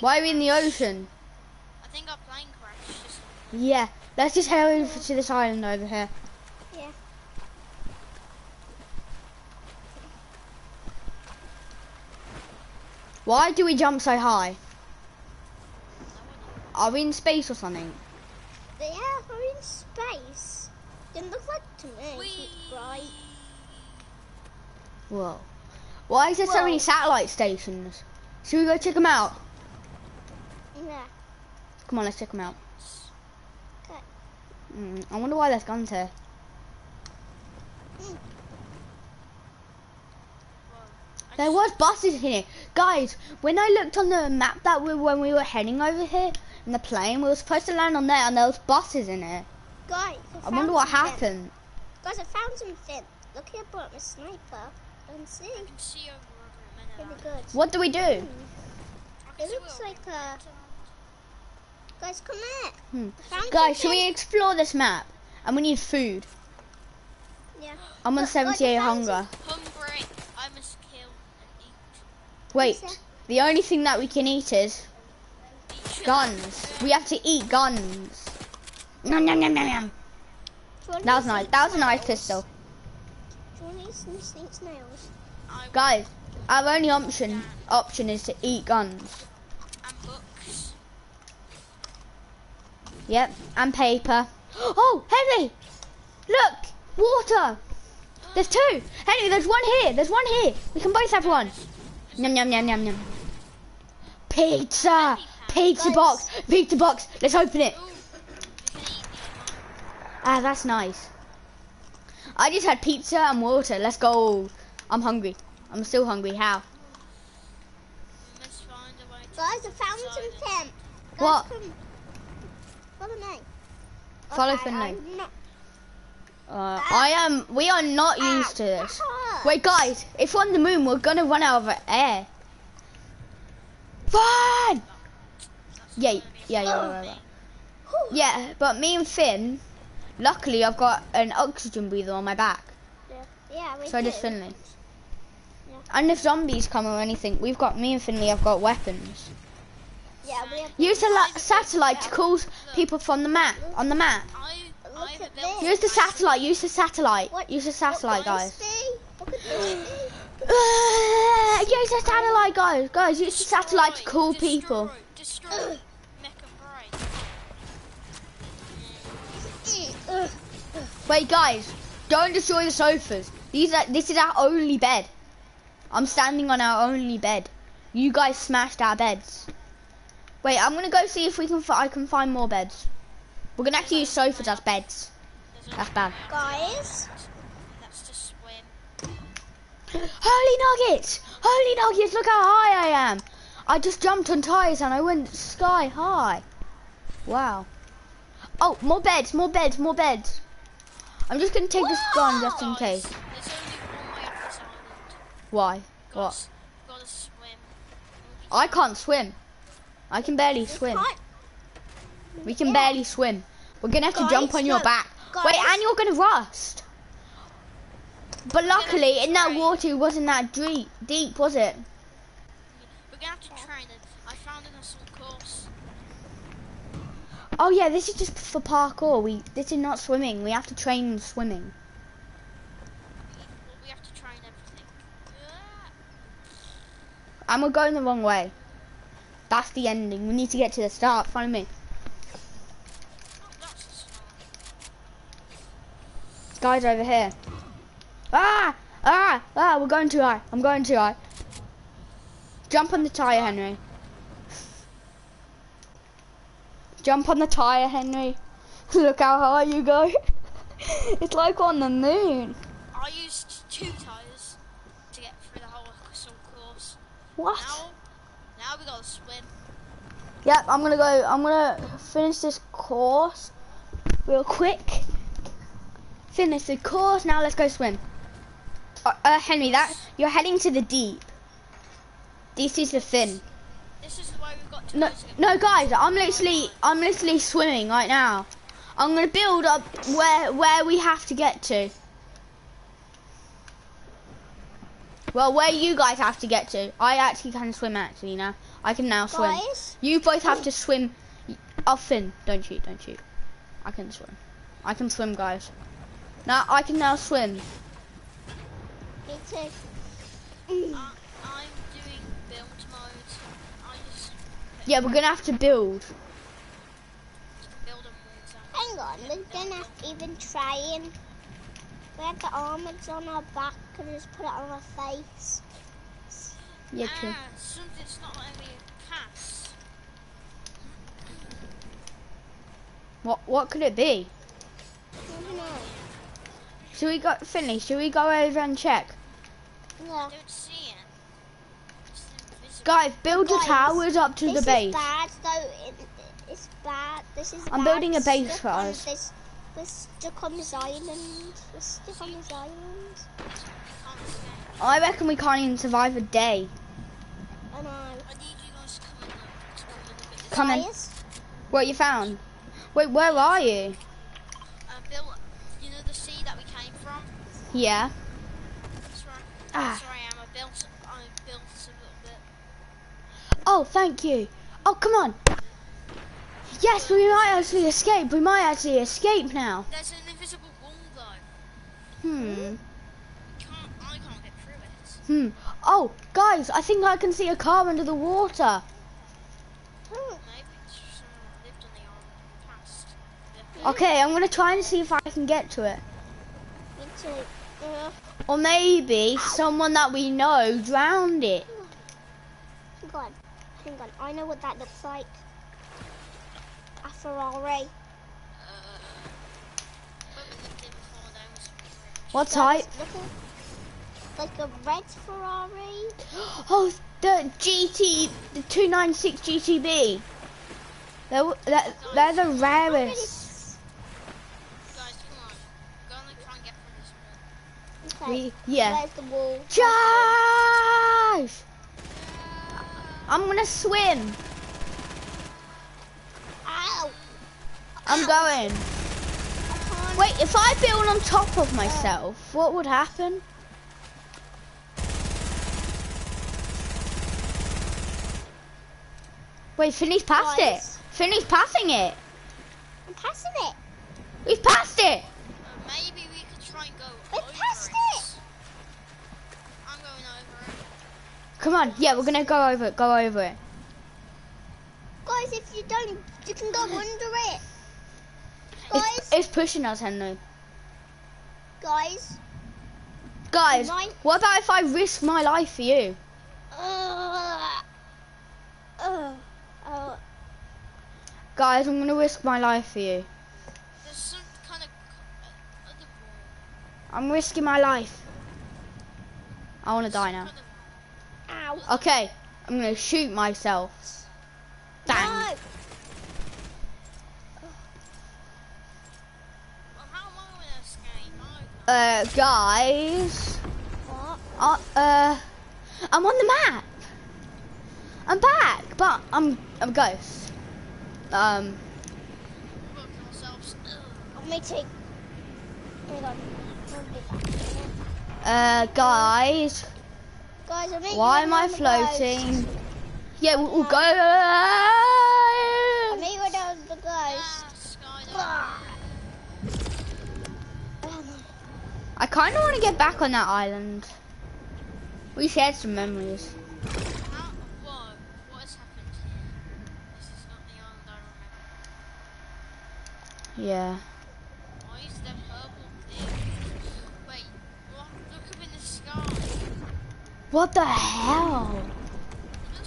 Why are we in the ocean? I think our plane crashed. Just Yeah, let's just head over to this island over here. Yeah. Why do we jump so high? Are we in space or something? Yeah, we're in space. Didn't look like to me. we. Right. Whoa. Why is there so many satellite stations? Should we go check them out? Yeah. Come on, let's check them out. Okay. Mm, I wonder why there's guns here. There was buses here. Guys, when I looked on the map that we when we were heading over here in the plane, we were supposed to land on there and there was buses in it. Guys, I wonder what found some happened. Guys, I found some fin. Look here, I brought my sniper. Don't see. I can see over over a minute. Pretty good. What do we do? It looks like a a. Guys, come here. Hmm. Guys, should we explore this map? And we need food. Yeah. I'm on Look, 78 found hunger. Hungry. I must kill and eat. Wait, the only thing that we can eat is guns. We have to eat guns. Nom, nom, nom, nom, nom. Do you want That was nice. That was a nice pistol. Do you want to eat some snake snails? Guys, our only option option is to eat guns. and books. Yep, and paper. Oh, Henry! Look! Water! There's two! Henry, there's one here! There's one here! We can both have one. Yum, yum, yum, yum, yum. Pizza! Pizza box! Pizza box! Let's open it! Ah, that's nice. I just had pizza and water. Let's go. I'm hungry. I'm still hungry. How? We must find a way to Guys, I found some Silence. Guys, What? Come. Follow me. Follow Okay, Finlay. I'm not- Uh, I am. We are not used to this. Wait, guys. If we're on the moon, we're gonna run out of air. Fun! Yeah, yeah, yeah, yeah, yeah. Yeah, but me and Finn, luckily I've got an oxygen breather on my back. Yeah, we So do. does Finley. Yeah. And if zombies come or anything, we've got me and Finley have got weapons. Yeah, we have. Use the la- satellite to call people from the map on the map. I, I have at a built this. Use the satellite. Use the satellite. What- Use the Look, satellite, guys. See? Look at this. see? Uh, use the satellite, guys. Guys, use the satellite to call Destroy, people. Destroy. Make 'em break. Ugh. Wait, guys, don't destroy the sofas. These are. This is our only bed. I'm standing on our only bed. You guys smashed our beds. Wait, I'm gonna go see if we can. Fi- I can find more beds. We're gonna have to use sofas as beds. That's bad. Guys, That's to swim. Holy nuggets! Holy nuggets! Look how high I am. I just jumped on tires and I went sky high. Wow. Oh, more beds, more beds, more beds. I'm just gonna take this gun just in Guys, case. There's only one way off this island. Why? Gotta, What? gotta swim. I can't swim. I can barely swim. can't- We can Yeah. barely swim. We're gonna have to jump on your back. Wait, and you're gonna rust. But luckily, in that water, it wasn't that deep, deep, was it? We're gonna have to train it. I found an assault course. Oh yeah, this is just for parkour. We this is not swimming. We have to train swimming. Well, we have to train everything. Yeah. And we're going the wrong way. That's the ending. We need to get to the start. Follow me. Guys over here. Ah! Ah! Ah! We're going too high. I'm going too high. Jump on the tire, Henry. Jump on the tire, Henry. Look how high you go. it's like on the moon. I used two tires to get through the whole assault course. What? Now, now we gotta swim. Yep, I'm gonna go. I'm gonna finish this course real quick. Finish the course. Now let's go swim. Uh, uh, Henry, that you're heading to the deep. This is the fin. This is the way we've got to No, go no, guys, I'm literally, I'm literally swimming right now. I'm gonna build up where where we have to get to. Well, where you guys have to get to. I actually can swim actually now. I can now swim. Guys, You both have to swim. often. Don't shoot, don't shoot. I can swim. I can swim, guys. Now I can now swim. me too. I, I'm doing build mode. I just Yeah, we're gonna have to build. build a. Hang on, we're gonna even try and we have the armors on our back and just put it on our face. Yeah, true. Ah, something's not letting me pass. What what could it be? I. Should we go, Finley? Should we go over and check? Yeah. Don't see it. Guys, build your Guys, towers up to this the base. is bad though. It, it's bad. This is. I'm bad. building a base for us. This, we're stuck on this island. We're stuck on this island. I reckon we can't even survive a day. I know. I need you guys to come in. though, to come and look at this. Come in. What you found? Wait, where are you? Uh, Bill, you know the sea that we came from? Yeah. That's where, Ah. that's where I am. I built, I built a little bit. Oh, thank you. Oh, come on. Yes, we might actually escape. We might actually escape now. There's an invisible wall though. Hmm. Can't, I can't get through it. Hmm. Oh, guys, I think I can see a car under the water. oh, Maybe it's someone that lived on the island past. Okay, I'm gonna try and see if I can get to it. me too. Uh, Or maybe someone that we know drowned it. hang on. Hang on. I know what that looks like. Rich. What type? Like a red Ferrari. Oh, the GT, the 296 GTB. They're, they're, they're the rarest. Guys, come on. Go and try and get through this wall. Okay. We, yeah. Where's the wall? Jive! I'm gonna swim. Ow! I'm going. Wait, if I build on top of myself, what would happen? Wait, Finney's passed it. Guys. Finney's passing it. I'm passing it. He's passed it. Uh, maybe we could try and go We over passed it. it. I'm going over it. Come on, yeah, we're gonna go over it. Go over it. Guys, if you don't, you can go under it. It's, Guys, it's pushing us, Henry. guys. Guys, Mine- what about if I risk my life for you? Uh, uh, uh, Guys, I'm gonna risk my life for you. There's some kind of. I'm risking my life. I wanna die now. Kind of- ow. Okay, I'm gonna shoot myself. Bang. No. Well, how am I going to escape? I Uh, guys. What? Uh, uh, I'm on the map. I'm back, but I'm I'm a ghost. Um. Ugh. Me too. Hang on. I'll be back. uh, guys, Guys, why am I floating? Yeah, we'll, we'll go. I kind of want to get back on that island. We shared some memories. Yeah. Why is there purple? Wait, what? Look up in the sky. What the hell?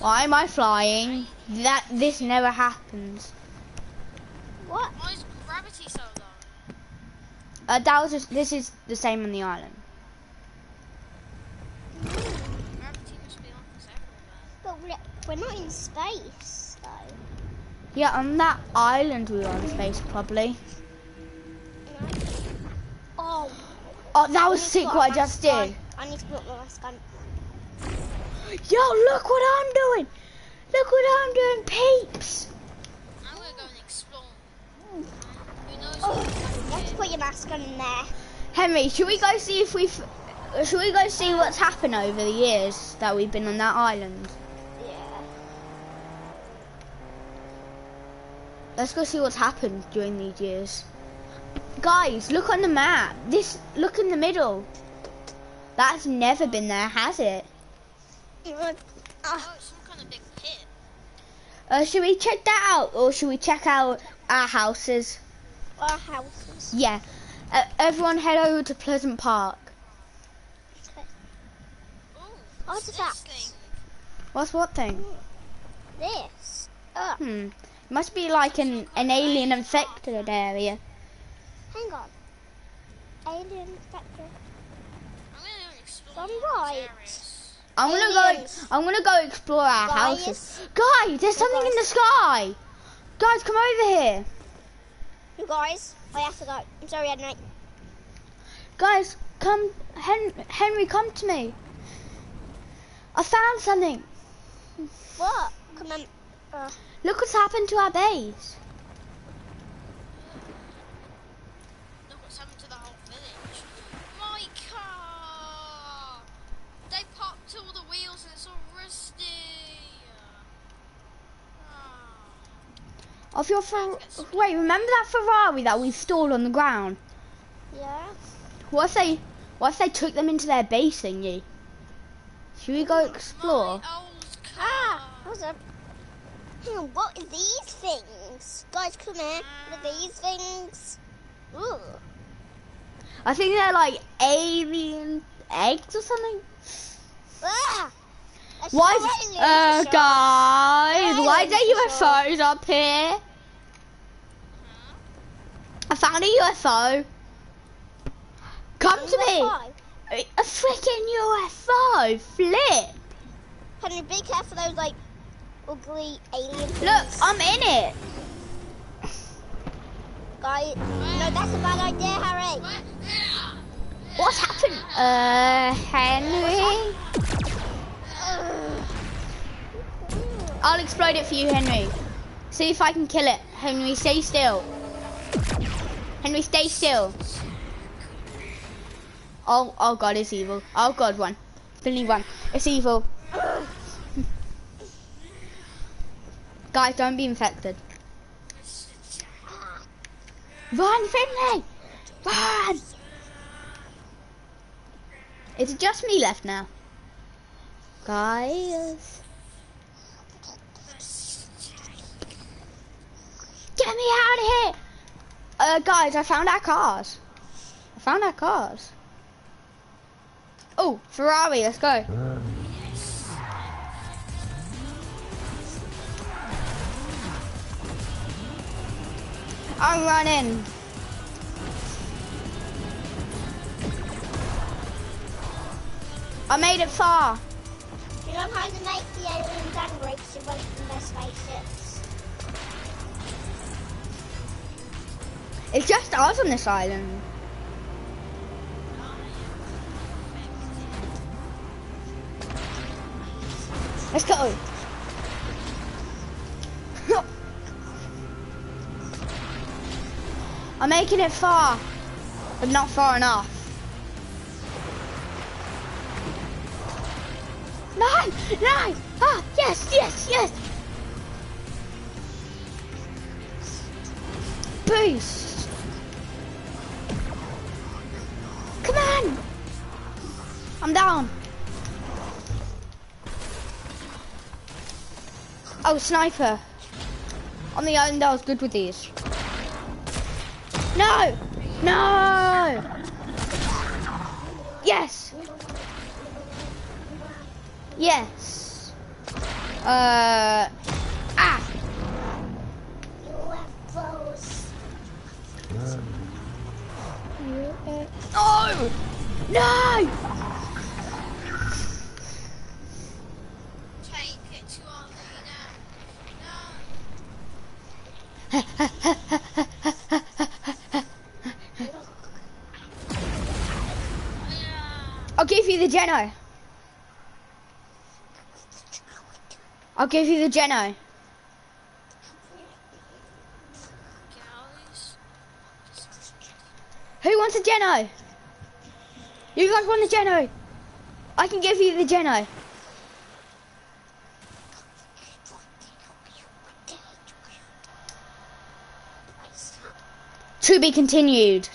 Why am I flying? That this never happens. What? Why is gravity so low? Uh, that was just, this is the same on the island. Gravity must be on us everywhere. But we're, we're not in space, though. Yeah, on that island we were on space probably. Oh. Oh, that was sick what I just did. I need to put my mask on. Yo, look what I'm doing. Look what I'm doing, peeps. put your mask on in there. Henry, should we go see if we've... Should we go see what's happened over the years that we've been on that island? Yeah. Let's go see what's happened during these years. Guys, look on the map. This, look in the middle. That's never been there, has it? Oh, some kind of big pit. Uh, should we check that out, or should we check out our houses? Our houses. Yeah. Uh, everyone head over to Pleasant Park. Ooh, What's what's that? this thing? What's what thing? This. Uh, Hmm. Must be like an, an alien infected area. hang on. Alien factor. I'm gonna explore Some these right. I'm gonna go. I'm gonna go explore our Guys. houses. Guys, there's something in the sky. Guys, come over here. You guys, I have to go. I'm sorry, Henry. Guys, come, Hen- Henry, come to me. I found something. What? Come on. Uh, Look what's happened to our base. Look what's happened to the whole village. My car! They popped all the wheels and it's all rusty. Ah. Of your Fer- wait, remember that Ferrari that we stole on the ground? yeah. What if they, what if they took them into their base thingy? Should we go explore? My old car. Ah, what's up? On, what are these things? Guys, come here. Look at these things. Ooh. I think they're like alien eggs or something. Ah! Why, aliens, uh, guys, why is there UFOs up here? I found a UFO. Come to me. A a freaking UFO. Flip. Henry, be careful those like ugly alien things. Look, I'm in it. Guys, no, that's a bad idea, Harry. What's happened? Uh, Henry? I'll explode it for you, Henry. See if I can kill it. Henry, stay still. Henry, stay still. Oh, oh God, it's evil. Oh God, one. Finley, one. It's evil. Guys, don't be infected. Run, Finley! Run! Is it just me left now? Guys. Get me out of here! Uh, guys, I found our cars. I found our cars. Oh, Ferrari, let's go. I'm running. I made it far. You the their spaceships? It's just us on this island. Let's go. I'm making it far, but not far enough. Nine, nine. Ah, yes, yes, yes. Boost. I'm down. Oh, sniper. On the island, I was good with these. No! No! Yes! Yes. Uh. Ah! No! No! Take it to Arlena. No. I'll give you the Geno. I'll give you the Geno. Who wants a Geno? You guys want the Geno? I can give you the Geno. To be continued.